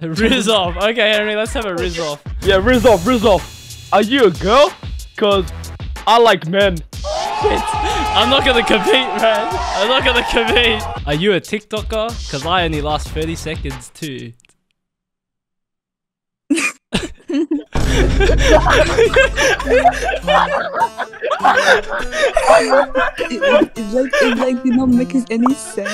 Rizz. Okay, Henry, let's have a Rizz. Yeah, Rizz off, Are you a girl? Cause I like men. Shit. I'm not gonna compete, man. I'm not gonna compete. Are you a TikToker? Cause I only last 30 seconds too. it, it, it, like, it like did not make any sense.